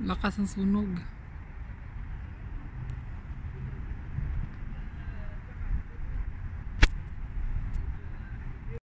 Lakas ng sunog.